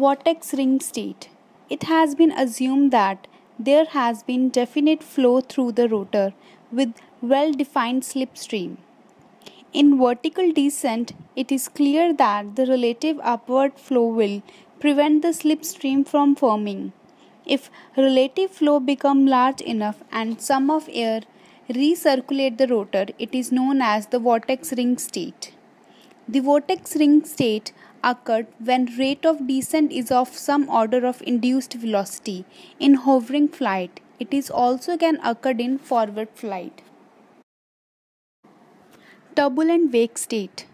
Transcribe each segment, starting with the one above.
Vortex ring state. It has been assumed that there has been definite flow through the rotor with well-defined slipstream. In vertical descent, it is clear that the relative upward flow will prevent the slipstream from forming. If relative flow become large enough and some of air recirculate the rotor, it is known as the vortex ring state. The vortex ring state occurred when rate of descent is of some order of induced velocity in hovering flight. It is also can occur in forward flight. Turbulent wake state.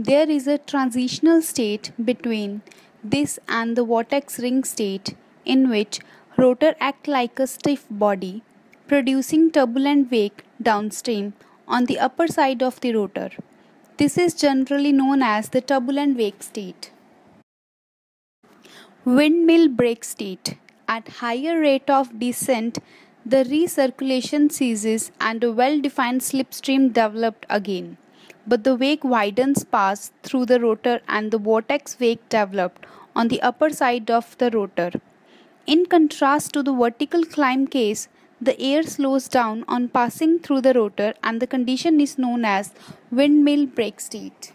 There is a transitional state between this and the vortex ring state in which rotor act like a stiff body producing turbulent wake downstream on the upper side of the rotor. This is generally known as the turbulent wake state. Windmill brake state. At higher rate of descent, the recirculation ceases and a well-defined slipstream developed again. But the wake widens past through the rotor and the vortex wake developed on the upper side of the rotor. In contrast to the vertical climb case, the air slows down on passing through the rotor and the condition is known as windmill brake state.